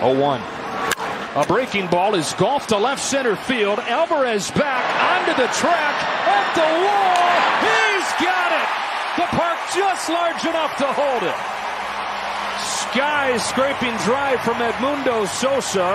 0-1. A breaking ball is golfed to left center field. Alvarez back onto the track at the wall. He's got it. The park just large enough to hold it. Sky scraping drive from Edmundo Sosa.